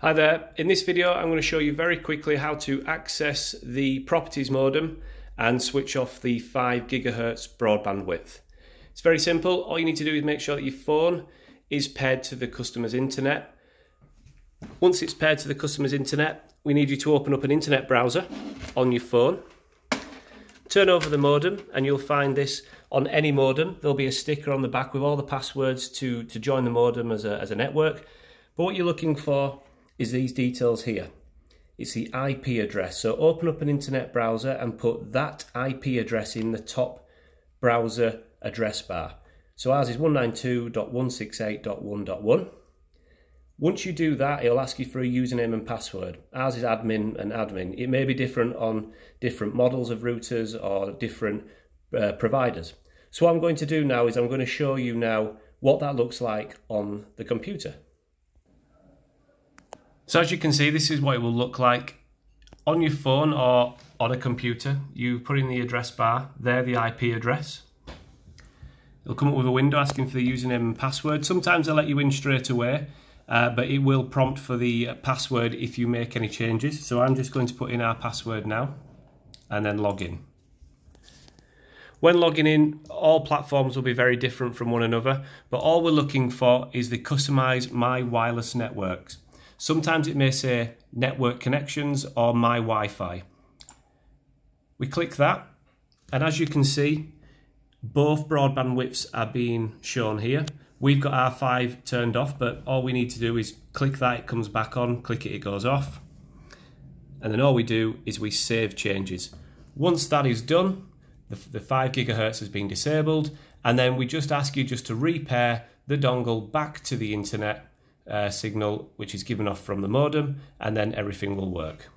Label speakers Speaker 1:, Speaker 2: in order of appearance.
Speaker 1: Hi there, in this video I'm going to show you very quickly how to access the properties modem and switch off the 5 gigahertz broadband width. It's very simple, all you need to do is make sure that your phone is paired to the customer's internet. Once it's paired to the customer's internet, we need you to open up an internet browser on your phone. Turn over the modem and you'll find this on any modem. There'll be a sticker on the back with all the passwords to, to join the modem as a, as a network. But what you're looking for is these details here. It's the IP address. So open up an internet browser and put that IP address in the top browser address bar. So ours is 192.168.1.1. Once you do that, it'll ask you for a username and password. Ours is admin and admin. It may be different on different models of routers or different uh, providers. So what I'm going to do now is I'm going to show you now what that looks like on the computer. So as you can see, this is what it will look like on your phone or on a computer. You put in the address bar, there the IP address. It'll come up with a window asking for the username and password. Sometimes they'll let you in straight away, uh, but it will prompt for the password if you make any changes. So I'm just going to put in our password now and then log in. When logging in, all platforms will be very different from one another, but all we're looking for is the customize my wireless networks. Sometimes it may say network connections or my Wi-Fi. We click that and as you can see both broadband widths are being shown here. We've got our 5 turned off but all we need to do is click that, it comes back on, click it, it goes off. And then all we do is we save changes. Once that is done, the, the 5 gigahertz has been disabled and then we just ask you just to repair the dongle back to the internet uh, signal which is given off from the modem and then everything will work.